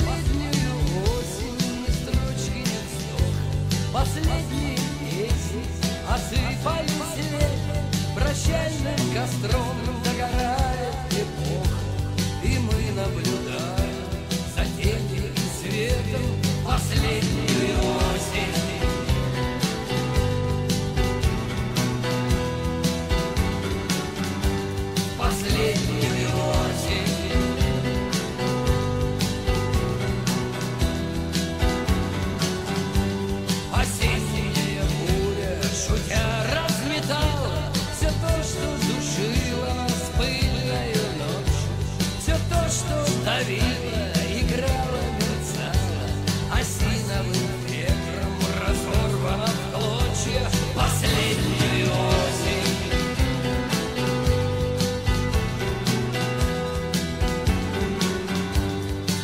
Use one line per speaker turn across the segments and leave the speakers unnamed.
последнюю осень ни строчки нет слов, последние песни а осыпались лет прощальным костром. Играла безжалостно, асина выстрелом разорвало в клочья последнюю осень,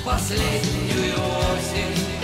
последнюю осень.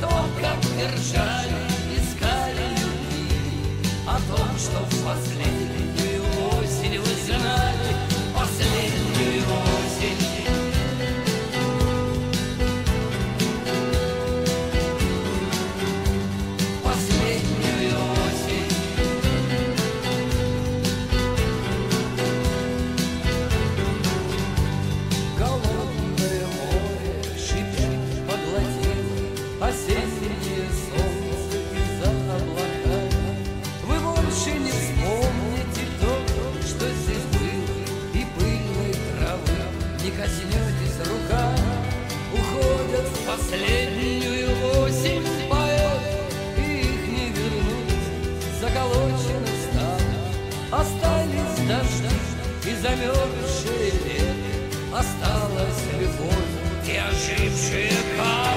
Том, как держали, искали любви, о том, что в последнюю Осеннее солнце облака. Вы больше не вспомните то, что здесь было, И пыльной травы не коснетесь рука. Уходят в последнюю осень их не вернуть, заколочены стали. Остались дожди и замерзшие лето, Осталась любовь и ожившие камни